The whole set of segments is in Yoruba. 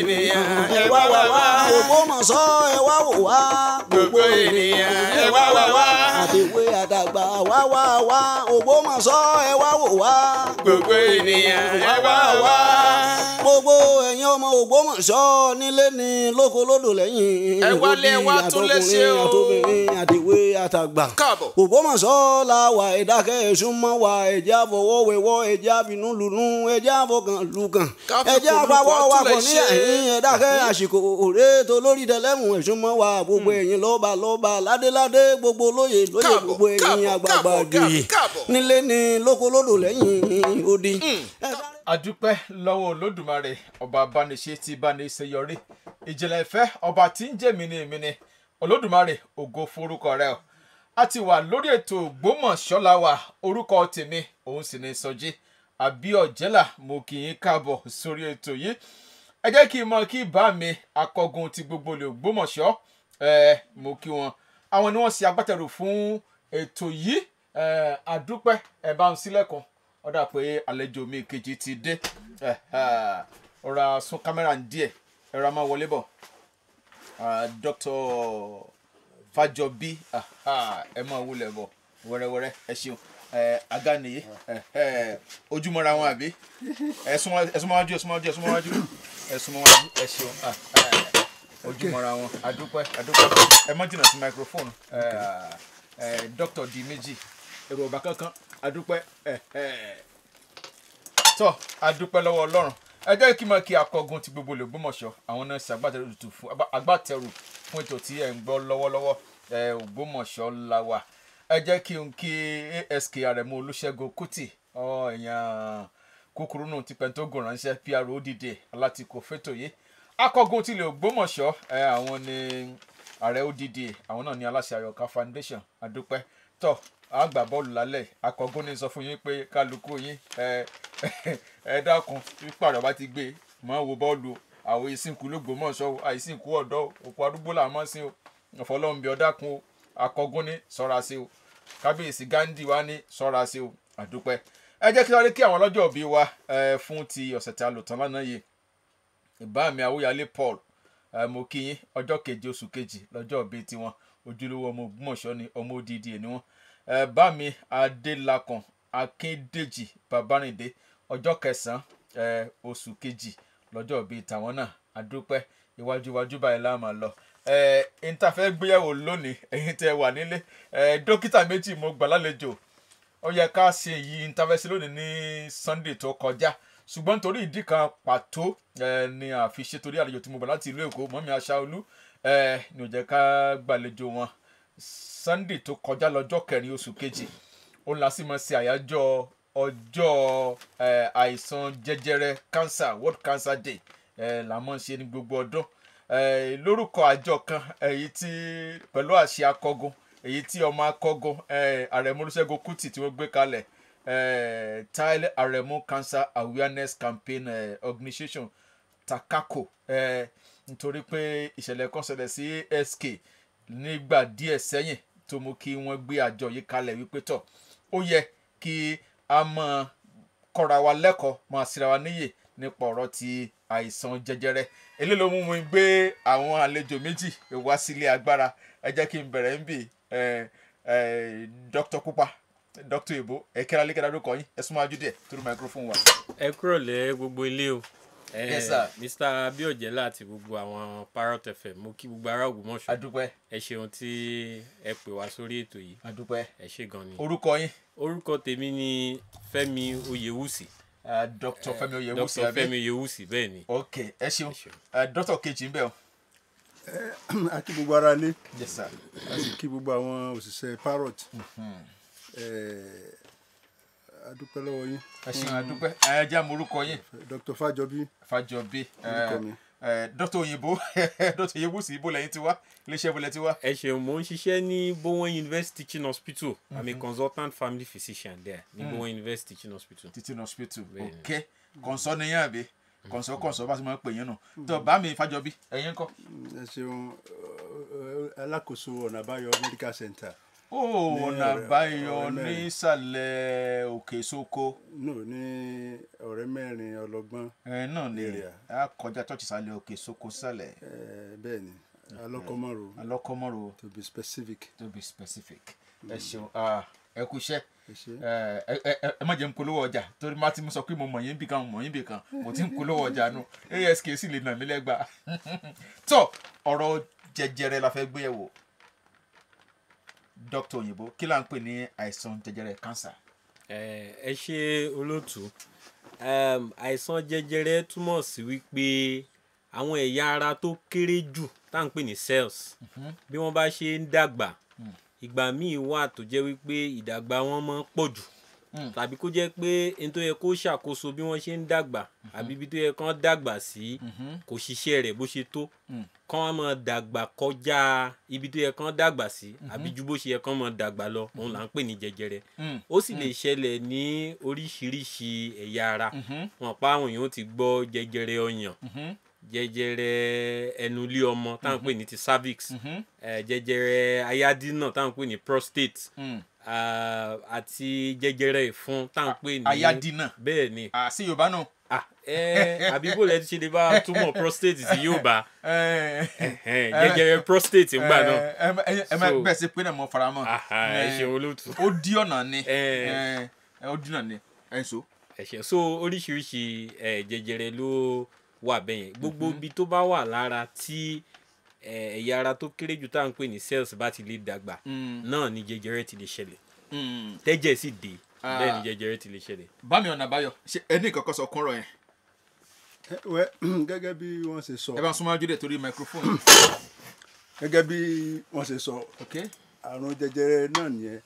ènìyàn ẹ wá wá wá. Ògbómọ̀ṣọ́ ẹ wá wò wá. gbogbo ènìyàn ẹ wá wá wá. àtẹ̀wé àdàgbà wá wá wá. Ògbómọ̀ṣọ́ ẹ wá wò wá. gbogbo ènìyàn ẹ wá wá. gbogbo ẹ̀yin ọmọ Ògbómọ̀ṣọ́ nílé ni lóko lódò lẹ́yìn. Ẹ wálé, ẹ wá tún lé ṣe o. àtọkùnrin àtẹ̀wé àtàgbà. káàbọ̀. Ògbómọ̀ṣọ́ la wà ẹ̀dákẹ́ ẹ̀sùn mọ́ wa ẹ̀jẹ̀ àfọwọ́wẹ́wọ́ ẹ̀jẹ̀ àfinúlùnú ẹ̀jẹ̀ àfọkàn lùkàn Ká fi ẹ̀jẹ̀ tún wakọ̀ lè ní ẹ̀yìn ẹ̀dákẹ́ àsìkò òré tó lórí tẹlẹ́mù ẹ̀sùn mọ́ wa gbogbo ẹ̀yin lọ́ba lọ́ba ládéládé gbogbo lóyè Káàbọ̀, gbogbo ẹ̀yin káàbọ̀, àgbààgbà káàbọ̀, joyè káàbọ̀. nílé ni lóko lódò lẹ́yìn odi. Ẹ sáré adúpẹ́ lọ́wọ́ olódùmarè ọba abániṣe tí bániṣe yọrí ìjìnlẹ̀ ìfẹ́ ọba tí ń jẹ́ mìíní olódùmarè ògo forúkọ rẹ o. A ti wà lórí ètò Ògbómọ̀ṣọ́ la wà orúkọ tèmi òun sì ní Sọjí Àbíọ̀jẹ́là mo kì í káàbọ̀ sórí ètò yìí. Ẹ jẹ́ kí n mọ kí bá mi akọgun ti gbogbo ilẹ̀ Ògbómọ̀ṣọ́ ẹ mo kí wọn. Àwọn ni wọ́n ṣe agbátẹrù fún ètò yìí ẹ adúpẹ́ ẹ bá ń sílẹ̀kùn ó dà pé àlejò mi kejì ti dé ọ̀rọ̀ sún kámẹ́rà díẹ̀. Ẹ̀rọ máa wọlé bọ̀. Dr. Fájọbí ẹ máa wúlẹ̀ bọ̀. Wẹ́rẹ́wẹ́rẹ́ ẹ ṣeun. Aga nìyí. Ojúmọ́ra wọn àbí? Ẹ súnmọ́ ẹ súnmọ́ wájú ẹ súnmọ́ wájú ẹ ṣeun. Ojúmọ́ra wọn. Adúpẹ́ adúpẹ́ ẹ má jìnnà sí microphone. Dr. di méjì. Èrò ọba kankan. Adúpẹ́ tọ́ adúpẹ́ lọ́wọ́ ọlọ́run ẹ jẹ́ kí n máa kí akọgun ti gbogbo l'Ògbómọ̀ṣọ́ àwọn náà ṣe agbátẹrù tuntun fún agbá- agbátẹrù fún ètò tí ẹ̀ ń gbọ́ lọ́wọ́lọ́wọ́ ẹ Ògbómọ̀ṣọ́ la wà. Ẹ jẹ́ kí n kí ASK Arẹ̀mú Olúṣẹ́gun Kútì ọ èèyàn kúkúrú nù ti pẹ̀ntógùn ránṣẹ́ PRO dìde alátìkò fẹ́tò yìí. Akọgun tilẹ̀ Ògbómọ̀ṣọ́ ẹ àwọn ni ààrẹ ODD àwọn náà ní aláṣẹ Àyọ̀ká Foundation adúpẹ́ tọ́ àgbà bọ́ọ̀lù lálẹ́. Akọgun ní sọ fún yín pé kálukú yín ẹ dákun pípàdé bá ti gbé mọ́ wo bọ́ọ̀lù àwọn ìsìnkú o àìsìnkú ọ̀dọ́ òkú arúgbó là mọ́ sí o. Ọ̀fọlọ́nbí ọ̀dàkùn o. Akọgun ní sọ́ra sí o. Kábíyèsí Gandhi wa ní sọ́ra sí o. Àdúpẹ́ ẹ jẹ́ kí wọ́n rí kí àwọn ọlọ́jọ́ òbí wa fún ti ọ̀sẹ̀ tí a lò tán lánàá yìí. Ìbá mi àwòyálé Paul mo ọjọ́ keje oṣù kejì lọ́jọ́ òbí tiwọn ojúlówó ọmọ Ògbómọ̀ṣọ́ ni ọmọ òdìdí ni wọ́n. Ẹ, bá mi Adélakàn Akíndèjì Babárìndé ọjọ́ kẹsàn-án ẹ, oṣù kejì lọ́jọ́ òbí tàwọn náà. Àdúpẹ́ iwájú iwájú báyìí la máa lọ. Ẹ ìntàfẹ́ gbéyàwó lónìí ẹ̀yin tẹ́ wà nílé. Ẹ dókítà méjì mo gbà lálejò. Ó yẹ ká ṣe èyí ìntàfẹ́sí lónìí ní Sunday tó kọjá. Ṣùgbọ́n nítorí ìdí kan pàtó ẹ ni àfi ṣe torí àlejò tí mo gbà láti ìlú Èkó mọ́mí Aṣáolú ẹ ní ò ká gbàlejò wọn. Sunday tó kọjá lọ́jọ́ kẹrin oṣù kejì ó la sì mọ̀ sí àyájọ́ àìsàn jẹjẹrẹ cancer World Cancer Day. Là mọ̀ ń ṣe ní gbogbo ọdún. Lórúkọ àjọ kan èyí tí pẹ̀lú àṣẹ akọgun èyí tí ọmọ akọgun Àrẹ̀mú Olúṣẹ́gun Kútì tí wọ́n gbé kalẹ̀. Tile Àrẹ̀mú Cancer Awareness Campaign Organization takako. Ẹ, nítorí pé ìṣẹ̀lẹ̀ kan ṣẹlẹ̀ sí SK nígbà díẹ̀ sẹ́yìn tó mú kí wọ́n gbé àjọ yìí kalẹ̀ wípé tọ̀ ó yẹ kí a máa kọ́ra wa lẹ́kọ̀ọ́ máa síra wa níyè nípa ọ̀rọ̀ ti àìsàn jẹjẹrẹ eléyìí ló mú mi gbé àwọn àlejò méjì wá sílé agbára ẹ jẹ́ kí n bẹ̀rẹ̀ ń bì Dr. Pupa Dr. Ebo ẹ kẹ́ra lé kẹ́ra yín ẹ súnmọ́ ajú torí microphone wa. ẹ kúrò lẹ gbogbo ilé o Yes, sir. Mr. Abiojela àti gbogbo àwọn Parrot FM mo kí gbogbo ará Ògbómọ̀ṣọ́ adúpẹ́ ẹ ṣeun tí ẹ pè wá sórí ètò yìí adúpẹ́ ẹ ṣé gan ni. orúkọ yín orúkọ tèmi ni Fẹ́mi Oyèwùsì eh, Dr. Fẹ́mi Oyèwùsì Dr. àbí Fẹ́mi Oyèwùsì bẹ́ẹ̀ ni. ok ẹ ṣeun. Eh, Dr. kejì ń bẹ̀ o a kí gbogbo ara lé yes sir a sì kí gbogbo àwọn òṣìṣẹ́ parrot a dúpẹ́ lọ́wọ́ yín ẹ ṣeun adúpẹ́ ẹ jẹ́ àmọ́ orúkọ yín. Dr. Orúkọ mi. Dr. Òyìnbó. Dr. Oyèwùsì ibo lẹ́yìn ti wá? Iléeṣẹ́ ibo lẹ́yìn ti wá? Ẹ ṣeun. Mo ń ṣiṣẹ́ ní Bowen University Teaching Hospital. I'm a consultant family physician there ní Bowen University Teaching Hospital. Teaching Hospital. Ok. Kọ̀ǹsọ́ ni yín àbí? Kọ̀ǹsọ́ kọ̀ǹsọ́ bá ti máa ń pè yín nù. Tó bá mi Fájọbí ẹ̀yin kọ́ ẹ ṣeun. Alákòóso ọ̀nà àbáyọ medical center ó ọ̀nà àbáyọ nísàlẹ̀ òkè sóko. No ní ọ̀rẹ́ mẹ́rin ọlọ́gbọ́n ẹ náà ni. a kọjá tọ́ọ̀tì sálẹ̀ òkè sóko sálẹ̀. Bẹ́ẹ̀ ni. Alọ́kọ́mọ́rò alọ́kọ́mọ́rò to be specific. To be specific. Ẹ ṣeun. Ẹ kú iṣẹ́. Ẹ má jẹ́ n polówó ọjà torí má ti mú sọ pé mo mọ̀ yín bì kan mo mọ̀ yín bì kan. Mo ti ń polówó ọjà nù ask sì lè nà mí lẹ́gbàá tó ọ̀rọ̀ jẹjẹrẹ la fẹ́ gbé yẹ̀wò dókítà òyìnbó kí là ń pè ní àìsàn jẹjẹrẹ cancer. ẹ ṣe olóòtú àìsàn jẹjẹrẹ túmọ̀ sí wípé àwọn ẹ̀yà ara tó kéré jù tá à ń pè ní cells bí wọ́n bá ṣe ń dàgbà ìgbà míì wà tó jẹ́ wípé ìdàgbà wọn máa ń pọ̀ jù. Tàbí kó jẹ́ pé n tó yẹ kó ṣàkóso bí wọ́n ṣe ń dàgbà àbí ibi tó yẹ kán dàgbà sí kò ṣiṣẹ́ rẹ̀ bó ṣe tó. Kán wá máa dàgbà kọjá ibi tó yẹ kán dàgbà sí àbí ju bó ṣe yẹ kán máa dàgbà lọ òun là ń pè ní jẹjẹrẹ. Ó sì lè ṣẹlẹ̀ ní oríṣiríṣi ẹ̀yà ara. Wọn pa àwọn èèyàn ti gbọ́ jẹjẹrẹ ọyàn jẹjẹrẹ ẹnu ilé ọmọ táwọn pè ní ti cervix eh, jẹjẹrẹ ayádínà táwọn pè ní prostate àti jẹjẹrẹ ìfun táwọn pè ní ayádínà bẹ́ẹ̀ ni àti yorùbá náà. ah, eh, àbí bó lẹ ti ṣe lè bá túmọ̀ prostate sí ẹ Eh, jẹjẹrẹ prostate ńgbà náà ẹ ẹ má So- bẹ́ẹ̀ sí pé náà mo fara mọ́. Ẹ ṣeun olóòtú. ó dí ọ̀nà ni Eh. ẹ ẹ, ó dí ọ̀nà ni ẹ ń so. ẹ̀ṣẹ̀ so oríṣiríṣi jẹjẹrẹ ló wà bẹ́yẹn gbogbo ibi tó bá wà lára tí eh, ẹ̀yà ara tó kéré jù tá à ń pè ní cells bá ti lè dàgbà náà ni jẹjẹrẹ ti lè ṣẹlẹ̀. Tẹ́jẹ̀ sì dé Ah. bẹ́ẹ̀ ni jẹjẹrẹ ti lè ṣẹlẹ̀. bámi ọ̀nà àbáyọ ṣe ẹ ní ìkọ̀kọ̀ sọ kúnrọ̀ yẹn? Eh, wẹ́ gẹ́gẹ́ bí wọ́n ṣe sọ. Ẹ bá súnmọ́ ojú dẹ̀ torí microphone. gẹ́gẹ́ bí wọ́n ṣe sọ ok. àrùn jẹjẹrẹ náà nìyẹn.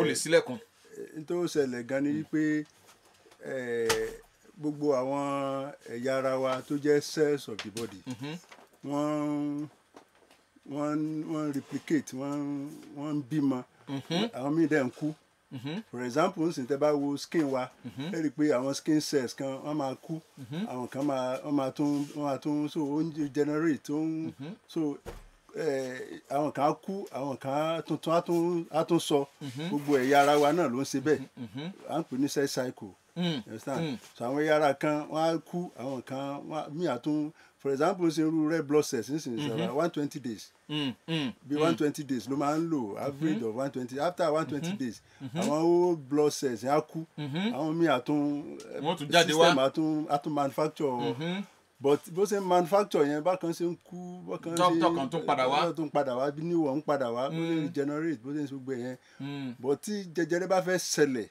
O lè sílẹ̀kùn. n tó ṣẹlẹ̀ gan ni wípé eh, gbogbo àwọn ẹ̀yà ara wa tó jẹ́ cells of the body wọ́n wọ́n wọ́n replicate wọ́n wọ́n bímọ. Àwọn míì dẹ̀ ń kú. For example nsìn tẹ́ bá wo skin wa ẹ rí i pé àwọn skin cells kan wọ́n máa kú. Àwọn kan wọ́n máa tún wọ́n máa tún so ó ń generate ó ń so àwọn kan kú àwọn kan tuntun á tún sọ. Gbogbo ẹ̀yà ara wa náà ló ń ṣe bẹ́ẹ̀. À ń pè ní cell cycle. Mm, understand? so àwọn ẹ̀yà ara kan wọ́n á kú àwọn kan wọ́n á- míì á tún for example ṣe irú red blood cells nísìnyí sọ̀rọ̀ one twenty days. Mm, mm, bí one twenty days ló máa ń lò average of one twenty after one twenty days àwọn old blood cells á kú. Àwọn míì á tún Wọ́n tún jáde wá. system á tún á tún manufacture. But bó ṣe ń manufacture yẹn bákan ṣe ń kú bákan ṣe tọkàn tún padà wá. tọkàn tún padà wá bí one ń padà wá bó ṣe ń regenerate bó ṣe ń ṣe gbogbo yẹn. Mm, but tí jẹjẹrẹ bá fẹ́ ṣẹlẹ̀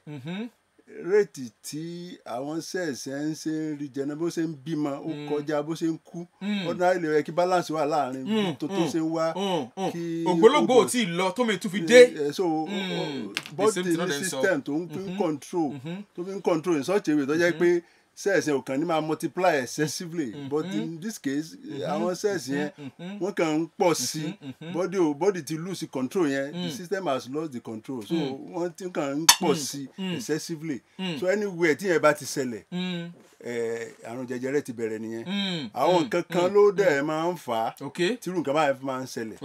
réètì tí àwọn yẹn ń ṣe ń regenerate bó ṣe ń bímọ ó kọjá bó ṣe ń kú ordinary lè yẹ kí balance wà láàárín bí tó tó ṣe ń wá kí ògbólógbò ò tí ì lọ tó mi tún fi dé. Eh, so body náà ní system tó ń fi ń control tó fi ń control in such a way tó jẹ́ pé yẹn ò kàn ní máa multiply excessively. But in this case àwọn cells yẹn wọ́n kàn ń pọ̀ sí body ò body ti lose control yẹn. The system has lost the control. So wọ́n ti kàn ń pọ̀ sí excessively. So anywhere tí yẹn bá ti ṣẹlẹ̀ Mm, àrùn jẹjẹrẹ ti bẹ̀rẹ̀ nìyẹn. Mm, àwọn nǹkan kan ló dẹ̀ máa ń fà á tírú nǹkan báyìí máa ń ṣẹlẹ̀.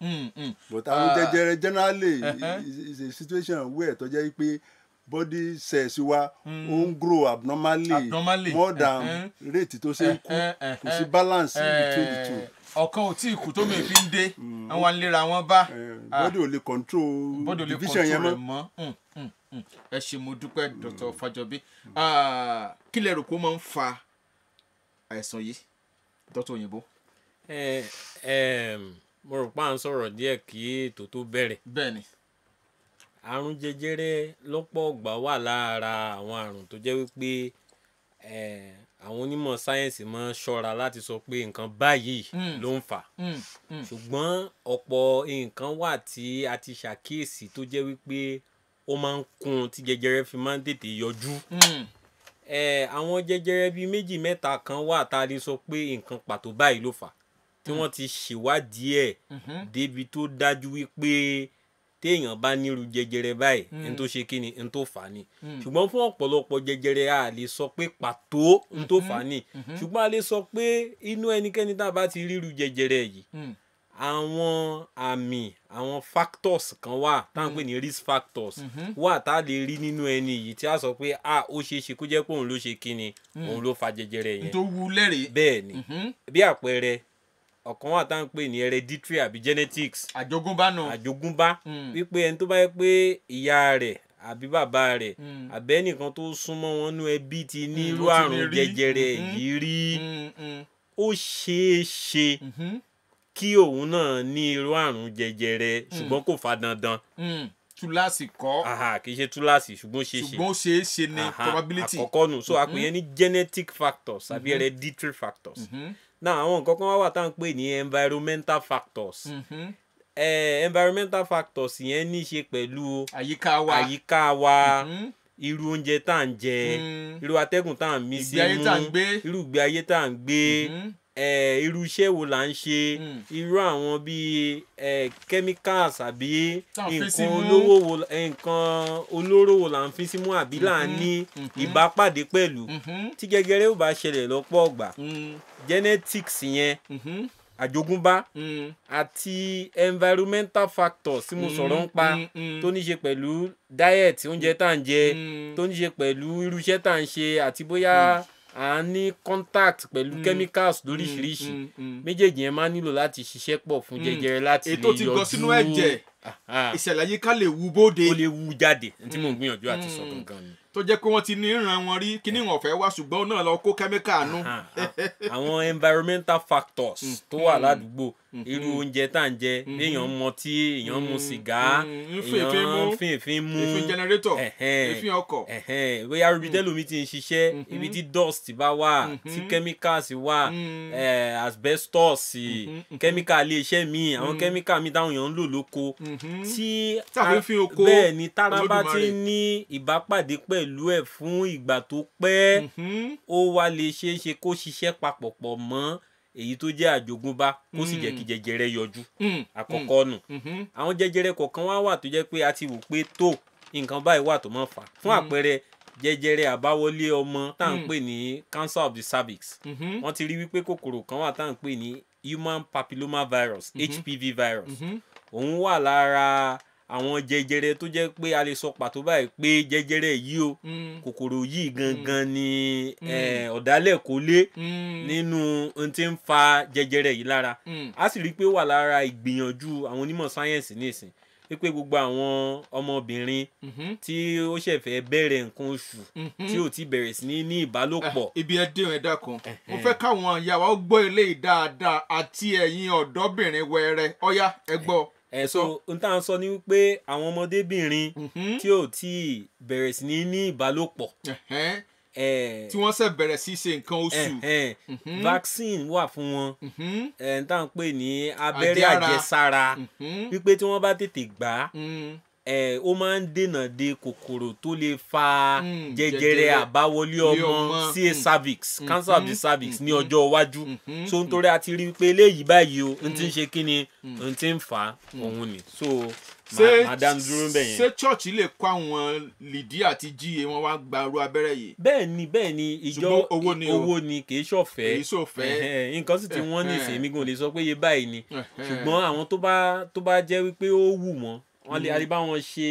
Mm, mm. but àrùn Ah. jẹjẹrẹ generally is, is a situation where tó jẹ́ pé body cells wa ó ń grow abnormally, Abnormally, more than uh-huh. rate tó ṣe ń kú. Eh, eh, kò eh, sí balance eh, between the two. ọ̀kan ò tí ì kú tó mi fi ń dé. Àwọn àlera wọn bá. Eh, Ah. body ò lè control division yẹn mọ́. mọ́. Mm, mm, mm. ẹ ṣe mo dúpẹ́ dr Fájọbí Ah, kí lẹ rò pé ó máa ń fa àìsàn yìí dr ẹ mo rò pé à ń sọ̀rọ̀ díẹ̀ kí ètò tó bẹ̀rẹ̀. Bẹ́ẹ̀ ni àrùn jẹjẹrẹ lọ́pọ̀ ọgbà wà lára àwọn àrùn tó jẹ́ wípé eh, àwọn onímọ̀ sáyẹ́ǹsì máa ń ṣọ́ra láti sọ pé nǹkan báyìí Mm. ló ń fà á. Mm, mm, ṣùgbọ́n ọ̀pọ̀ nǹkan wà tí a ti ṣàkíyèsí tó jẹ́ wípé ó máa ń kún tí jẹjẹrẹ fi máa ń tètè yọjú. Àwọn jẹjẹrẹ bíi méjì mẹ́ta kan wà tá a lè sọ pé nǹkan pàtó báyìí ló fà tí wọ́n ti ṣèwádìí ẹ̀ mhm, débi tó dájú wípé téèyàn bá nírú jẹjẹrẹ báyìí Mm. n tó ṣe kí ni n tó fà á ni. Mm. ṣùgbọ́n fún ọ̀pọ̀lọpọ̀ jẹjẹrẹ a lè sọ pé pàtó n tó fà á ni. Ṣùgbọ́n a lè sọ pé inú ẹnikẹ́ni tá a bá ti ríru jẹjẹrẹ yìí àwọn àmì àwọn factors kan wà tá à ń pè ní risk factors wà tá a lè rí nínú ẹni yìí tí a sọ pé a ó ṣeé ṣe kó jẹ́ pé òun ló ṣe kíni òun ló fa jẹjẹrẹ yẹn. Tó wu lẹ́rìí. Bẹ́ẹ̀ ni. Bí àpẹẹrẹ ọ̀kan wà tá à ń pè ní hereditary àbí genetics. Àjogúnbá nù. àjogúnbá. Mm. wípé ẹni tó bá yẹ pé ìyá rẹ̀ àbí bàbá rẹ̀ Mm. àbẹ́nìkan tó súnmọ́ wọn nú ẹbí ti ní Mm, irú àrùn jẹjẹrẹ yìí rí. Ó ṣeé ṣe kí òun náà ní irú àrùn jẹjẹrẹ ṣùgbọ́n kò fa dandan. Mm. Túláàsì kọ́. Aha, kì í ṣe túláàsì ṣùgbọ́n ó ṣeé ṣe. Ṣùgbọ́n ó ṣeé ṣe ní Aha, probability. àkọ́kọ́ nù. So a pè yẹn ní genetic factors àbí hereditary factors. Mhm, náà àwọn nǹkan kan wà tá à ń pè ní environmental factors. Mhm. eh, environmental factors yẹn ní í ṣe pẹ̀lú àyíká wa. àyíká wa Mhm, irú oúnjẹ tá à ń jẹ irú atẹ́gùn tá à ń mí sí gbé. irú ìgbé ayé tá à ń gbé. Mhm, irú iṣẹ́ wo là ń ṣe? Mm. irú àwọn bíi chemicals àbí nǹkan olówó wo nǹkan olóró wo là ń fi símú àbí là ń ní ìbápàdé pẹ̀lú? Tí gẹ́gẹ́rẹ́ ò bá ṣẹlẹ̀ lọ́pọ̀ ọ̀gbà. Mm, genetics yẹn àjogúnbá mm. àti environmental factors tí mo sọ̀rọ̀ ń pa mm, mm. tó ní ṣe pẹ̀lú diet oúnjẹ tá à ń jẹ Mm. tó ní ṣe pẹ̀lú irú iṣẹ́ tá à ń ṣe àti bóyá à ń ní contact pẹ̀lú chemicals lóríṣiríṣi. mm, mm. méjèèjì yẹn máa nílò láti ṣiṣẹ́ pọ̀ fún jẹjẹrẹ láti lè ètò yọjú ti gọ sínú ẹ̀jẹ̀ ìṣẹ̀lẹ̀ àyíká lè wú bóde. Ó lè wú jáde tí mò ń gbìyànjú àti sọ Mm. gangan ni. tó jẹ́ pé wọ́n ti ní ìran wọn rí kíní wọn fẹ́ wá ṣùgbọ́n náà lọ kó kẹ́míkà nù. Àwọn environmental factors tó wà ládùúgbò irú oúnjẹ tá à ń jẹ èèyàn mu ọtí èèyàn mu sìgá Mm, ń èèyàn fínfín mú èéfín jẹnẹrétọ̀ èéfín ọkọ̀. bóyá ibi tẹ́lómi ti ń ṣiṣẹ́ ibi tí dust bá wà tí chemicals wà eh, asbestos chemical ilé iṣẹ́ míì àwọn chemical míì táwọn èèyàn ń lò lóko Mhm. tí ń bẹ́ẹ̀ ni tára bá ti ń ní ìbápàdé pẹ̀lú ẹ̀ fún ìgbà tó pẹ́ Mhm. ó wá lè ṣeé ṣe kó ṣiṣẹ́ papọ̀ pọ̀ mọ́ èyí tó jẹ́ àjogúnbá kó sì jẹ́ kí jẹjẹrẹ yọjú. Mm. àkọ́kọ́ nù. Mhm. àwọn jẹjẹrẹ kọ̀ọ̀kan wá wà tó jẹ́ pé a ti wò pé tó nǹkan báyìí wà tó máa fà fún àpẹẹrẹ jẹjẹrẹ àbáwọlé ọmọ tá à ń pè ní cancer of the cervix. Wọ́n ti rí wípé kòkòrò kan wà tá à ń pè ní human papilloma virus hpv virus. Òun wà lára àwọn jẹjẹrẹ tó jẹ́ pé a lè sọ pàtó báyìí pé jẹjẹrẹ yìí o Mm. kòkòrò yìí gangan ni eh, ọ̀dálẹ̀ kó lé Mm. nínú ohun tí ń fa jẹjẹrẹ yìí lára Mm. a sì rí i pé wà lára ìgbìyànjú àwọn onímọ̀ sáyẹ́ǹsì nísìn wípé gbogbo àwọn ọmọbìnrin Mhm. tí ó ṣẹ̀ fẹ́ bẹ̀rẹ̀ nǹkan oṣù Mhm. tí ò ti bẹ̀rẹ̀ sí ní ní ìbálòpọ̀ ibi ẹ dé ẹ dákun mo fẹ́ káwọn ìyá wa ó gbọ́ eléyìí dáadáa àti ẹ̀yin ọ̀dọ́bìnrin wẹrẹ ọ̀yá ẹ gbọ́. Ẹ̀ so ohun tá à ń sọ ni wípé àwọn ọmọdébìnrin Mhm. tí ò tí ì bẹ̀rẹ̀ sí ní ní ìbálòpọ̀ tí wọ́n ṣe bẹ̀rẹ̀ sí ṣe nǹkan oṣù. ẹ̀hẹ́n, vaccine wà fún wọn Mhm. ẹ̀ ń tà ń pè ní abẹ́rẹ́ àjẹsára Mhm. wípé tí wọ́n bá tètè gbà á Mm. Ẹ̀ ó máa ń dènà de kòkòrò tó lè fa Mm, jẹjẹrẹ àbáwọlé ọmọ sí a cervix cancer of the cervix ní ọjọ́ iwájú. So nítorí a ti rí i pé eléyìí báyìí o n ti ń ṣe kí ni n ti ń á òun ni. So ṣé dánu dúró bẹ́ẹ̀ ṣé yẹn. chọ́ọ̀chì lè kó àwọn lìdí àti jíye wọn wá gba irú abẹ́rẹ́ yìí. bẹ́ẹ̀ ni bẹ́ẹ̀ ni ìjọ owó ni kì í ṣọ̀fẹ́. Kì í ṣọ̀fẹ́. Nǹkan sì ti wọ́n ní ìsìn mi gan lè sọ pé iye báyìí ni. Ṣùgbọ́n àwọn tó bá jẹ́ wípé ó wù wọ́n wọ́n lè àríbá wọn ṣe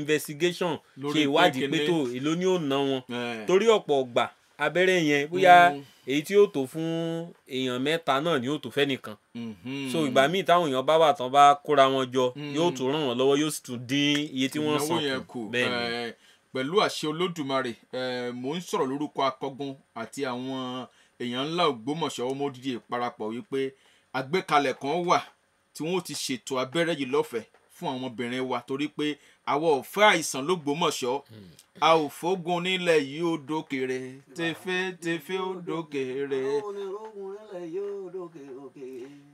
investigation ṣe ìwádìí pé tó èló ni ó ná wọn. Torí ọ̀pọ̀ ọgbà abẹ́rẹ́ yẹn bóyá Mm. èyí tí yóò tó fún èèyàn mẹ́ta náà ni yóò tó fẹ́ nìkan. Mhm. so ìgbà míì táwọn èèyàn bá wà tán bá kóra wọn jọ yóò tún ràn wọ́n lọ́wọ́ yóò sì tún dín iye tí wọ́n san kù. bẹ́ẹ̀ ni. Pẹ̀lú àṣẹ olódùmarè mò ń sọ̀rọ̀ lórúkọ akọ́gun àti àwọn èèyàn ńlá ògbómọ̀ṣọ́ ọmọdíje ìparapọ̀ wípé àgbékalẹ̀ kan wà tí wọ́n ti ṣètò abẹ́rẹ́ yìí lọ́fẹ̀ẹ́ fún àwọn ọmọbìnrin wa torí pé àwọn ò fẹ́ àìsàn lógbómọ̀ṣọ́. A ò fógun nílẹ̀ yìí ó dókèrè. Tẹfẹ́ tẹfẹ́ ó dókèrè.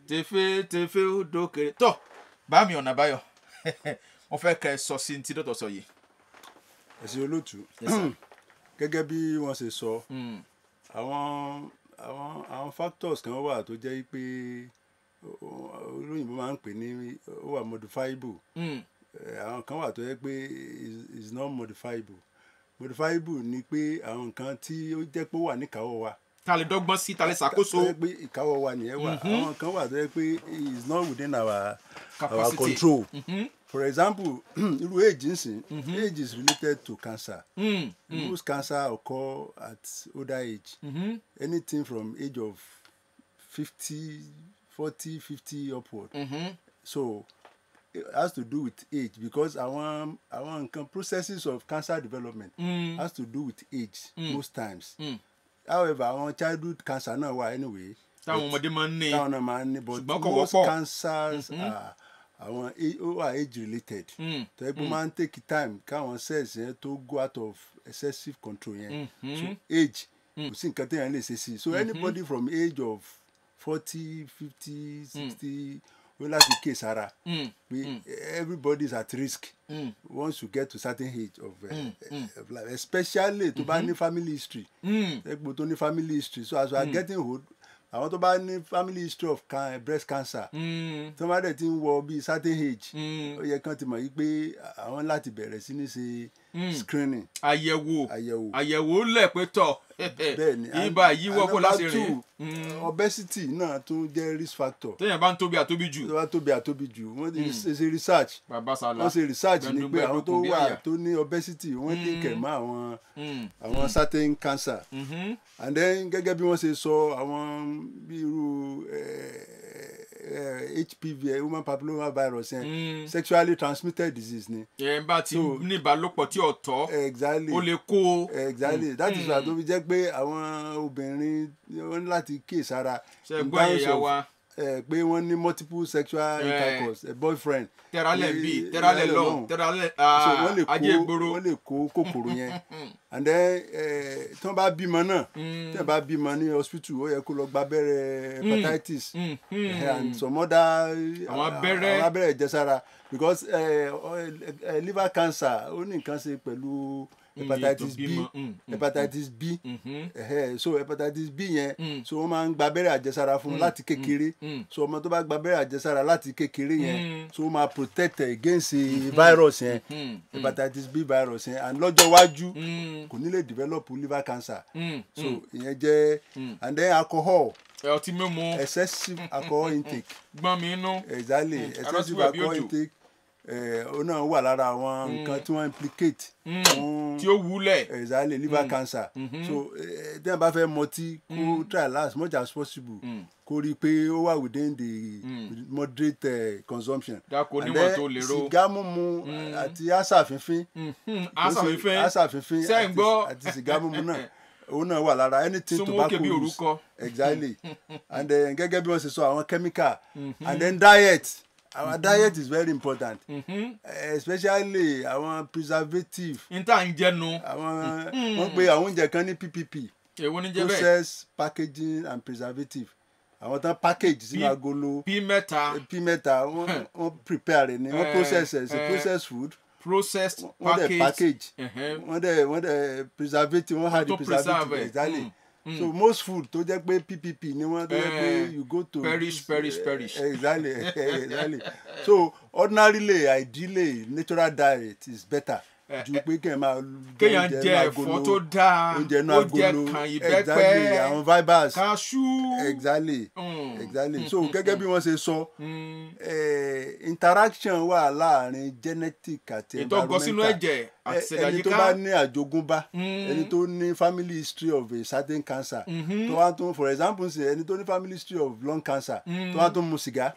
Tẹfẹ́ tẹfẹ́ ó dókèrè. Tọ́ bá mi ọ̀nà báyọ̀ wọ́n fẹ́ kẹ́ ẹ sọ sí tí dọ́tọ̀ sọ yìí. ẹ̀sìn olóòtú gẹ́gẹ́ bí wọ́n ṣe sọ Mm. àwọn àwọn àwọn factors kan wà tó jẹ́ pé olóyìnbó máa ń pè ní ó wà modifiable. Mm. Eh, àwọn kan wà tó jẹ́ pé is- not modifiable. Modifiable ni pé àwọn nǹkan tí ó jẹ́ pé ó wà níkàáwọ́ wa. Tá a lè dọ́gbọ́n sí tá a lè ṣàkóso. Tó yẹ pé ìkáwọ́ wa nìyẹn wà àwọn kan wà tó yẹ pé is not within our our Capacity. control. For example irú age nsìn age is related to cancer. Mm, most cancer occur at older age. Anything from age of fifty forty fifty upward. So it has to do with age because àwọn àwọn nǹkan processes of cancer development has to do with age most times. However àwọn childhood cancer náà wà anyway. Táwọn ọmọdé máa ń ní. táwọn náà máa ń ní but most cancers are àwọn a- ó wà age related. Tó yẹ ó máa ń take time káwọn cells yẹn tó go out of excessive control yẹn. So age kò sí nǹkan téèyàn lè ṣe sí. So anybody from age of forty fifty sixty ó láti ké sára. Pé everybody is at risk. Once you get to certain age of, uh, of life especially tó bá ní family history. Ẹgbẹ́ tó ní family history. So as you are getting old àwọn tó bá ní family history of can, breast cancer tó bá dẹ̀ ti ń wọ bíi certain age ó yẹ kán ti mọ̀ yí pé àwọn láti bẹ̀rẹ̀ sí ní ṣe screening. Àyẹ̀wò. Àyẹ̀wò. Àyẹ̀wò lẹ̀ pé tọ̀. Ibà yìí wọ́pọ̀ láti rìn. two, obesity náà tún jẹ́ risk factor. Téèyàn bá ń tóbi àtóbi jù. Tó bá tóbi àtóbi jù. Wọ́n ti ṣe ṣe research. Bàbá sàlá wọ́n ṣe research ní pé àwọn tó wà tó ní obesity wọ́n ní kẹ̀ mọ́ àwọn àwọn certain cancer. And then gẹ́gẹ́ bí wọ́n ṣe sọ àwọn bí irú eh, eh, hpv eh, human papilloma virus yẹn sexually transmitted disease ni. Ẹ̀ bá ti ní ìbálòpọ̀ tí ò tọ́ exactly. ó lè kó o. Exactly. That is why tó fi jẹ́ pé àwọn obìnrin wọ́n ní láti kíyèsára ṣe gbọ́ ìyá wa? eh, pé wọ́n ní multiple sexual intercourse a boyfriend. Tẹ́ralẹ̀ Eh, bí tẹ́ralẹ̀ tẹ́ralẹ̀ lọ́hùn wọ́n lè ajé ìgboro. wọ́n lè kó kòkòrò yẹn. And then tí wọ́n bá bímọ náà tí wọ́n bá bímọ ní hospital ó yẹ kó lọ gba abẹ́rẹ́ hepatitis. Eh, and some other Àwọn abẹ́rẹ́. àwọn abẹ́rẹ́ ìjẹsára. Because eh, eh, liver cancer ó ní nǹkan ṣe pẹ̀lú hepatitis b. bímọ, mm, hepatitis b. Ẹhẹ so hepatitis b yẹn so wọ́n máa ń gba abẹ́rẹ́ àjẹsára fún un láti kékeré. so ọmọ tó bá gba abẹ́rẹ́ àjẹsára láti kékeré yẹn so ó máa protect against virus yẹn. Hepatitis b virus yẹn. And lọ́jọ́ iwájú kò ní lè develop liver cancer. So ìyẹn jẹ́ and then alcohol. Ọtí mímu. Excessive alcohol intake. Gbọ́n mi inú. Exactly. Excessive alcohol intake ó náà wà lára àwọn nǹkan tí wọ́n implicate fún tí ó wúlẹ̀. Exactly liver cancer. So eh, tí wọ́n bá fẹ́ mọtí kó try as much as possible kó rí i pé ó wà within the moderate uh, consumption. And oníwọ̀n then tó lérò. sìgá mímu àti àṣà fínfín àṣà fífẹ́ àṣà fínfín Ṣé ń àti- sìgá mímu náà. Òun náà wà lára anything tobacco use. exactly. And then gẹ́gẹ́ bí wọ́n ṣe sọ àwọn chemical. And then diet our diet is very important. Eh, especially àwọn preservative. N à ń jẹnu àwọn wọ́n pe àwọn oúnjẹ kan ní ppp èwo ní jẹ́ bẹ́ẹ̀? Process packaging and preservative. Àwọn tán package sínú P- agolo. bí mẹ́ta. P mẹ́ta. Wọ́n wọ́n prepare ní wọ́n Eh, process ẹ̀ sí eh. processed food. Processed wọ́n dẹ̀ package. Package wọ́n dẹ̀ wọ́n dẹ̀ preservative. Wọ́n preserve preservative exactly so most food tó jẹ́ pé ppp ni wọ́n tó jẹ́ pé Eh, you go to perish, perish, perish. exactly exactly. So ordinarily ideally natural diet is better ju pé kéèyàn máa kéèyàn jẹ ẹ̀fọ́ tó dáa oúnjẹ agolo kàn exactly àwọn kaṣú exactly Mm. exactly. So gẹ́gẹ́ bí wọ́n ṣe sọ interaction wà láàárín genetic àti environmental. ẹni tó bá ní àjogúnbá ẹni tó ní family history of a certain cancer tó wá tún for example ẹni tó ní family history of lung cancer tó wá tún mu sìgá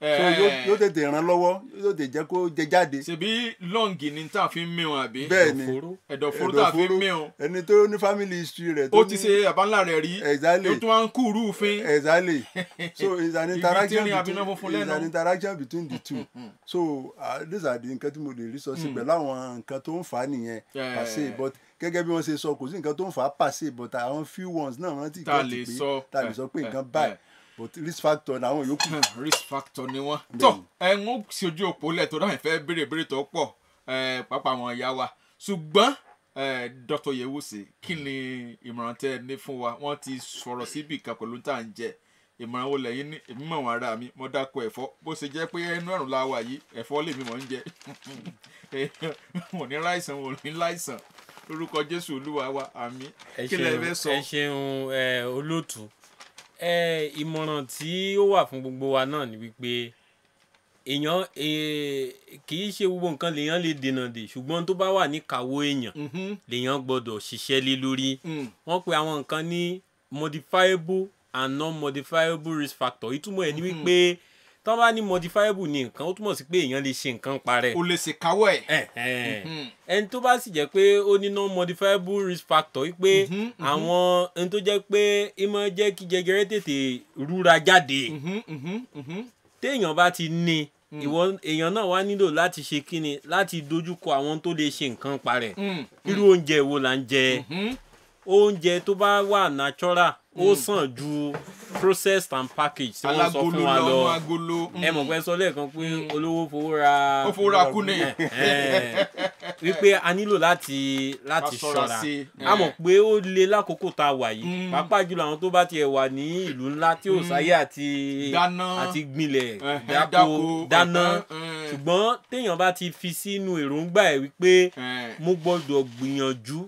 so yóò- yóò tètè ràn lọ́wọ́ yóò tètè jẹ́ kó jẹ jáde. Ṣebí lọ́ǹgì ni tá a fi ń mìíràn àbí? Ẹ̀dọ̀fóró. tá a fi ń mìíràn. Ẹni tó ní family history rẹ̀ tó ó ti ṣe àbáńlá rẹ̀ rí. Exactly. ó tún wá ń kú rúfin exactly. So it's an interaction between it's an interaction between the two. So uh, these are the nǹkan tí mo lè rí sọ sí pẹ̀lú àwọn nǹkan tó ń fà á nìyẹn pàṣẹ but gẹ́gẹ́ bí wọ́n ṣe sọ kò sí nǹkan tó ń fà á pàṣẹ but àwọn few ones náà wọ́n ti lè pé. sọ, tá a lè eh, sọ pé eh, nǹkan eh. báyìí but risk factor làwọn yòókù. Risk factor ni wọ́n. tọ́ ẹ ń ṣojú òpó lẹ̀ tó dáhùn fẹ́ béèrè béèrè tó pọ̀ ẹ, pàápàá àwọn ìyá wa. Ṣùgbọ́n Dr. Yewusi kí ni ìmọ̀ràn tẹ́ ẹ ní fún wa? Wọ́n ti sọ̀rọ̀ síbì kan pẹ̀lú tá à ń jẹ. Ìmọ̀ràn wo lẹ́yìn ní? Èmi mọ̀ wọn ara mi mo dáko ẹ̀fọ́. Bó ṣe jẹ́ pé ẹnu ẹ̀rùn la wà yìí ẹ̀fọ́ lèmi mọ̀ ń jẹ. Mo ní láìsàn mo ní láìsàn. Lórúkọ jésù olúwa wa ẹ kí lẹ ṣeun fẹ́ sọ? ẹ ṣeun olóòtú ẹ ìmọ̀ràn tí ó wà fún gbogbo wa náà ni wípé èèyàn eh, kì í ṣe gbogbo nǹkan lèèyàn lè dènà dè ṣùgbọ́n tó bá wà níkàáwọ́ èèyàn Mhm, lèèyàn gbọ́dọ̀ ṣiṣẹ́ lé lórí. Mm, wọ́n pe àwọn nǹkan ní modifiable and non-modifiable risk factor. Ìtumọ̀ ẹ̀ ni wípé tí wọ́n bá ní modifiable ní nǹkan ó túmọ̀ sí pé èèyàn lè ṣe nǹkan parẹ́. O lè ṣèkáwọ́ ẹ̀. Mhm. ẹni tó bá sì jẹ́ pé ó ní non-modifiable risk factor wípé Mhm, mhm. àwọn ẹni tó jẹ́ pé ìmọ̀ jẹ́ kí jẹjẹrẹ tètè rúra jáde. Téèyàn bá ti ní ìwọ èèyàn náà wá nílò láti ṣe kíni láti dojúkọ àwọn tó lè ṣe nǹkan parẹ́. Mm, irú oúnjẹ wo là ń jẹ? Oúnjẹ tó bá wà natural ó sàn ju processed and packaged tí wọ́n sọ fún wa lọ agolo ẹ mọ̀ pé sọ lẹ́ẹ̀kan pé olówó fowó ra ó fowó ra kú Ẹ̀hẹ́n. wípé a nílò láti láti ṣọ́ra. a mọ̀ pé ó le lákòókò tá a wà yìí. Pàápàá jùlọ àwọn tó bá tiẹ̀ wà ní ìlú ńlá tí ò sáyé àti àti gbinlẹ̀ Ẹ̀hẹ́n, dáko dáko, dáná. ẹ̀hẹ́n, ṣùgbọ́n téèyàn bá ti fi sínú èròǹgbà ẹ̀ wípé mo gbọ́dọ̀ gbìyànjú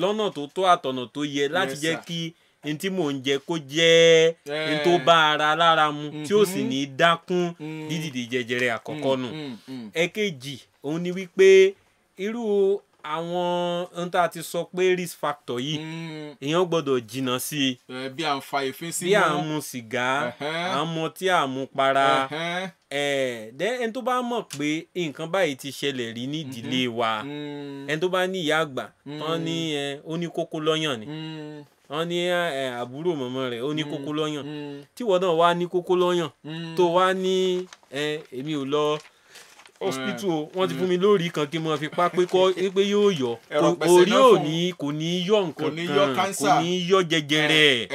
lọ́nà tó tó àtọ̀nà tó yẹ láti jẹ́ kí n tí mò ń jẹ kó jẹ́ n tó bá ara lára mu tí ó sì Mhm. ní dákún Mm. dídìde jẹjẹrẹ àkọ́kọ́ nù. Mm, mm, ẹ̀kejì òun ni wípé irú àwọn ohun tá a ti sọ pé risk factor yìí èèyàn gbọ́dọ̀ jìnnà sí i. Ẹ, bí à ń fa èéfín sí bí à ń mu sìgá à ń mu tí à ń mu para dẹ́ ẹni tó bá mọ̀ pé nǹkan báyìí ti ṣẹlẹ̀ rí nídìílé wa Mm, ẹni tó bá ní ìyá àgbà wọ́n ní ó ní kókó lọ́yàn ni. Mm, wọ́n ní ẹ àbúrò mọ̀mọ́ rẹ̀ ó ní kókó lọ́yàn. mm, tíwọ́ náà wá ní kókó lọ́yàn mm. tó wá ní ẹ èmi ò lọ hospital o. Wọ́n ti fún mi lórí kan kí n mọ fi pa pé kọ́ pé yóò yọ. Orí ò ní kò ní yọ nǹkan kan kò ní yọ jẹjẹrẹ.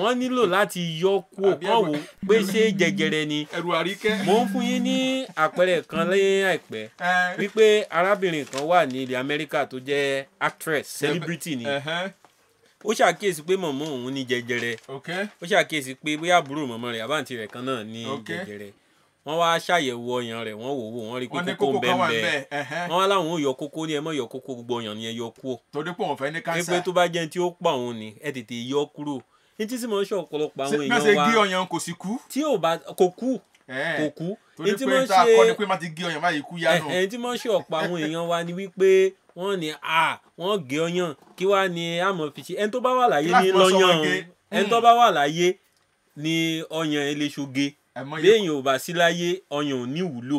Wọn nílò láti yọ kán ẹ̀rọ- wò pé ṣé jẹjẹrẹ ni. mo ń fún yín ní àpẹẹrẹ kan lẹ́yìn àìpẹ́. Wípé arábìnrin kan wà ní ilẹ̀ amẹ́ríkà tó jẹ́ actress celebrity ni ó ṣàkíyèsí pé mọ̀mọ́ òun ní jẹjẹrẹ. Ó ṣàkíyèsí pé bóyá àbúrò mọ̀mọ́ rẹ̀ àbáǹtí rẹ̀ kan náà ní jẹjẹrẹ. Wọ́n wá ṣàyẹ̀wò ọyàn rẹ̀ wọ́n wò wò wọ́n rí pé kókó bẹ́ẹ̀ wọ́n wá láwọn ò yọ kókó ní ẹ mọ́ yọ kókó gbogbo ọyàn ni ẹ yọ kúrò. Torí pé òun fẹ́ ní pé kánsà tó bá jẹ́ tí ó pa òun ni ẹ tètè yọ kúrò. Ní tí sì mọ̀ ń ṣe ọ̀pọ̀lọpọ̀ àwọn bí wọ́n ṣe èèyàn gé wa ọyàn kò sì kú. tí ò bá kò kú. Ẹ̀hẹ́n. kò kú. Torí pé tá a kọ́ ni pé má ti gé ọyàn báyìí kú yá nù. tí mọ̀ ń ṣe ọ̀pọ̀ àwọn èèyàn wa ni wípé wọ́n ní à wọ́n gé ọyàn kí wá ní àmọ́ fi ṣe? Ẹni tó bá wà láyé ní lọ́yàn ẹni tó bá wà láyé ní ọyàn ẹ lè ṣoge Àìmọye- béèyàn ò bá sí láyé ọyàn ò ní wúlò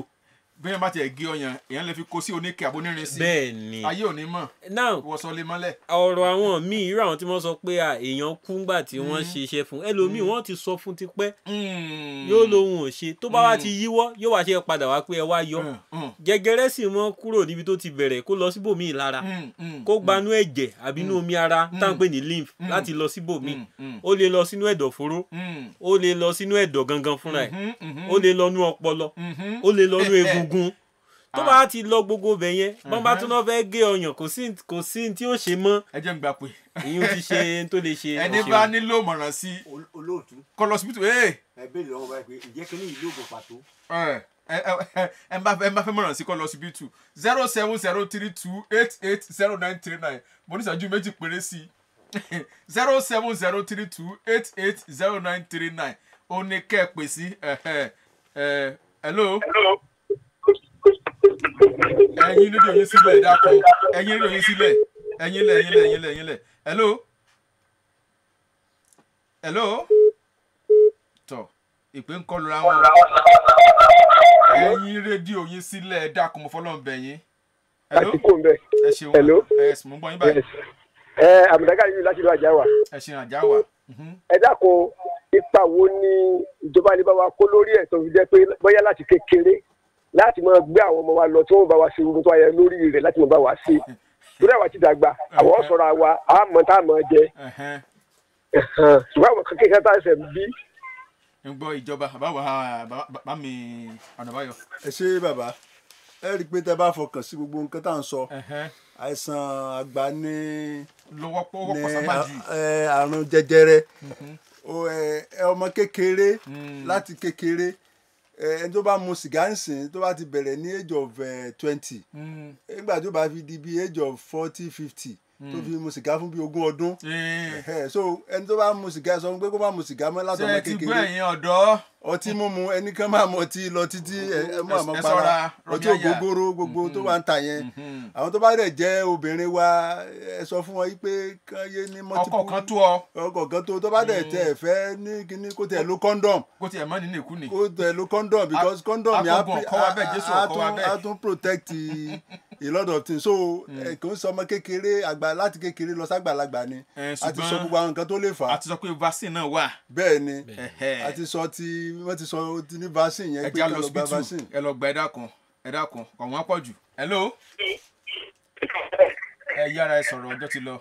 wọ́n bá tiẹ̀ gé ọyàn èèyàn lè fi kó sí oníke àbónírin sí. bẹ́ẹ̀ ni ayé ò ní mọ̀. Wọ́sọ mọ́lẹ̀. ọ̀rọ̀ àwọn míì irú àwọn tí wọ́n sọ pé èèyàn kú ńgbà tí wọ́n ṣe iṣẹ́ fún ẹlòmíì wọ́n ti sọ fún tipẹ́. Yóò lóhun ò ṣe. Tó bá wá ti yíwọ́ yóò wá ṣe padà wá pé ẹ wá yọ. Jẹgẹrẹ sì mọ kúrò níbi tó ti bẹ̀rẹ̀ kó lọ síbòmíì lára kó gbanú ẹ̀jẹ̀ àbí inú omi ara tá à ń pè ní lymph láti lọ síbòmíì ó lè lọ sínú ẹ̀dọ̀fóró ó lè lọ sínú ẹ̀dọ̀ gangan fúnra ẹ̀. Ó lè lọ nú ọpọlọ. Ó lè lọ nú egungun tó bá ti lọ gbogbo bẹ̀ yẹn bọ́n bá tún náà fẹ́ gé ọyàn kò sí kò sí tí ó ṣe mọ́. Ẹ jẹ́ ń gbà pé ìyún ti ṣe n tó lè ṣe ẹni bá o. nílò mọ̀ràn sí Ol- olóòtú. Kọ́ lọ síbítù ẹ̀ ẹ béèrè lọ́wọ́ báyìí pé ìjẹ́ kí ní ìlú ògùn pàtó. ẹ ẹ ẹ ẹ bá ẹ bá fẹ́ mọ̀ràn sí kọ́ lọ síbítù. Zero seven zero three two eight eight zero nine three nine. Mo ní ìṣẹ́jú méjì péré sí zero seven zero three two eight eight zero nine three nine. Ó ní kẹ́ ẹ pè sí ẹ ẹ ẹ hello ẹyin rédíò yín sílẹ̀ dákun. Ẹyin rédíò yín sílẹ̀. Ẹyin lẹ̀ ẹyin lẹ̀ ẹyin lẹ̀ ẹyin lẹ̀. Hello? Hello? Tọ ìpè ń kọlu ra wọn. Ẹyin rédíò yín sílẹ̀ dákun mo fọlọ́n bẹ̀ yín. Hello? Ẹ ṣeun. Hello? ẹ sì mú gbọ́ yín báyìí. Ẹ àmọ̀dáká yìí láti lọ àjà wa. ẹ ṣe àjà wà ẹ dákun ipa wo ni ìjọba ní bá wa kó lórí ẹ̀ tó fi jẹ́ pé bóyá láti kékeré láti máa gbé àwọn ọmọ wa lọ tí wọ́n bá wa ṣe ohun tó yẹ lórí rẹ̀ láti máa bá wa ṣe. lórí àwa ti dàgbà àwọn sọ̀rọ̀ àwa àmọ́ tá a mọ̀ jẹ. ṣùgbọ́n àwọn kékeré tá a ṣẹ̀ bí. Ń gbọ́ ìjọba àbáwọ̀ bá mi ọ̀nà báyọ̀ ẹ ṣe bàbá. Ẹ rí i pé tẹ bá fọkàn sí gbogbo nǹkan tá à ń sọ. Àìsàn àgbà ní àrùn jẹjẹrẹ. Ẹ, ọmọ kékeré láti kékeré. ẹ, ẹni tó bá mu sìgá ń sìn tó bá ti bẹ̀rẹ̀ ní age of twenty Mm. nígbà tó bá fi di bí age of forty fifty tó fi mu sìgá fún bí ogún ọdún. Eh, so ẹni tó bá mu sìgá sọ pé kó má mu sìgá mọ́ ṣé látọmọ ẹ ti gbọ́ kékeré ẹ̀yin ọ̀dọ́? Ọtí mímu ẹni kan máa mọ ọtí lọ títí ẹ ẹ mọ Ẹ- àmọ́ ẹ para. ọtí ògógóró gbogbo tó wà ń ta yẹn. Àwọn tó bá dẹ̀ jẹ́ obìnrin wa ẹ sọ fún wọn pé kán yé ní multiple ọkọ̀ kan tó ọ. Ọkọ̀ kan tó tó bá dẹ̀ tẹ̀ fẹ́ ní kíní kó tẹ̀ lo condom. Kó tiẹ̀ mọ́ nínú ìkú ni. kó tẹ̀ lo condom because tún- bẹ́ẹ̀. á tún protect a lot of things so ẹ kò ń sọ ọmọ kékeré àgbà láti kékeré lọ ságbàlagbà ni a ti sọ gbogbo àwọn nǹkan tó lè fà á a ti sọ pé vaccine náà wà. bẹ́ẹ̀ ni a ti sọ ti wọ́n ti sọ ti ní vaccine yẹn pé kí lọ gba vaccine. ẹ lọ gba ẹ̀dá kan ẹ̀dá kan wọ́n pọ̀ jù. hello ẹ yára ẹ sọ̀rọ̀ ọjọ́ ti lọ.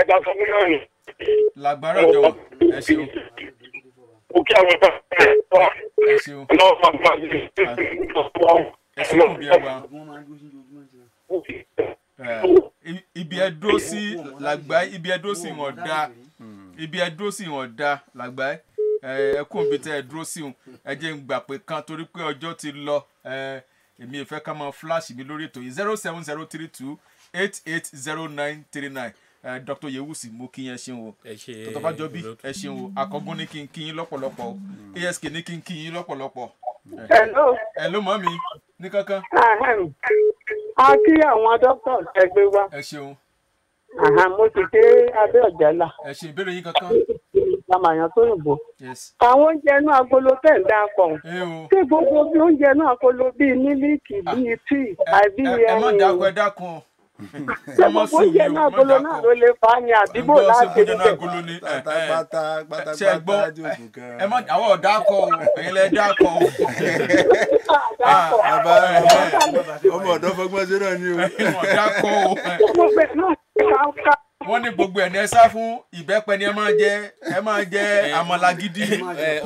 ẹ̀dá sọ fún náà ni. lágbára ọjọ́ ẹ ṣeun ó kí àwọn ọ̀tá ẹ̀ wá ẹ ṣeun máa ẹ ṣeun bí ẹ wà. I- ibi ẹ dúró sí làgbá ibi ẹ dúró sí wọn dá. Ibi ẹ dúró sí wọn dá làgbá ẹ ẹ kún ibi tẹ ẹ dúró sí wọn ẹ jẹ́ ń gbà pé kan torí pé ọjọ́ ti lọ. Ẹ èmi ìfẹ́ ká máa flash mi lórí ètò yìí. Zero seven zero three two eight eight zero nine three nine. Dr yewusi mo kí yẹn ṣeun o. Ẹ ṣe tọ́tọ́ bá jọ bí ẹ ṣeun o. Akọgun ní kí n kí yín lọ́pọ̀lọpọ̀. O ask ní kí n kí yín lọ́pọ̀lọpọ̀. Hello. ẹ ló mọ́ mi ní kankan. A kí àwọn dókítà ẹgbẹ́ wa. ẹ ṣeun Mo ti dé abẹ́ ọ̀jàlá. ẹ ṣe ìbéèrè yín kankan Lamàyàn tó yìnbó. yes Àwọn oúnjẹ inú agolo tẹ̀ ń dá pọ̀. ẹ o. Ṣé gbogbo oúnjẹ inú agolo bíi mílíìkì bíi tíì àbí ẹ ẹ má ẹyin? dákun ẹ dákun Ṣé gbogbo oúnjẹ inú agolo náà ló lè fa ni àdúgbò láti ṣe ibẹ̀? agolo ni ẹ ẹ pátápátá ṣe gbọ́ ẹ má àwọn ọ̀dà kọ o ẹ̀yin lẹ dá kọ o bàbá ọmọ ọ̀dọ́ fọgbọ́n sí náà ni o. ẹ̀yin ọ̀dà kọ o Wọ́n ní gbogbo ẹ̀ ní ẹ sá fún ìbẹ́pẹ ni ẹ máa jẹ ẹ máa jẹ àmàlà gidi.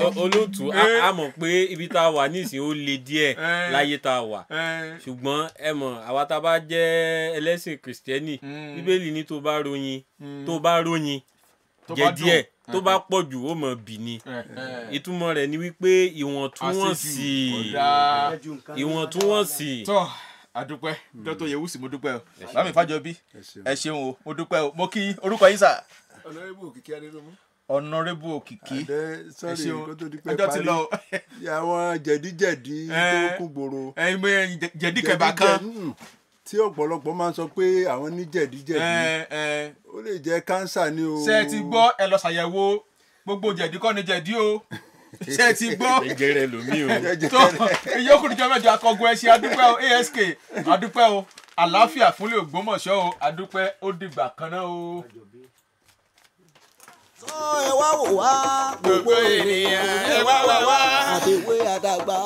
o- olóòtú a- mọ̀ pé ibi tá a wà nísìnyí ó le díẹ̀ Eh. láyé tá a wà. Ṣùgbọ́n ẹ mọ̀ àwa tá a bá jẹ́ ẹlẹ́sìn kìrìsìtẹ́nì Mm. bíbélì ní tó bá ròyìn Mm. tó bá ròyìn jẹ díẹ̀ tó bá pọ̀ jù ó mọ̀ bì ni. Ìtumọ̀ rẹ̀ ni wípé ìwọ̀ntúnwọ̀nsì. Ìwọ̀ntúnwọ̀nsì tọ́ àdúpẹ́ dr. Yewusi mo dúpẹ́ o. Bámi fàjọbí ẹ ṣeun. o. Mo dúpẹ́ o. Mo kí orúkọ yín sà. Ọ̀nàrẹ́bù òkìkí adélọ́mú. ọ̀nàrẹ́bù òkìkí ẹ ṣeun ọjọ́ ti lọ o. àwọn jẹ̀díjẹ̀dí tó kún gbòòrò. ẹyin bẹ jẹ̀dí kẹba kan. Jẹ̀díjẹ̀- mm, tí ọ̀pọ̀lọpọ̀ máa ń sọ pé àwọn ní jẹ̀díjẹ̀dí. Ẹ ẹ. Ó lè jẹ́ kánsà ni o. ṣe ẹ ti gbọ́? Ẹ lọ ṣàyẹ̀wò. Gbogbo jẹ̀dí kọ́ ni jẹ̀dí o ṣe ti gbọ́ jẹjẹrẹ lómi o tó ìyókù níjọ́ mẹ́jọ akọgun ẹ ṣe adúpẹ́ o ask adúpẹ́ o àlàáfíà fúnlẹ̀ ògbómọ̀ṣọ́ o adúpẹ́ ó dìgbà kan náà o. sọ ẹ wá wò wá gbogbo ènìyàn ẹ wá wá wá. àtẹwé àdàgbà.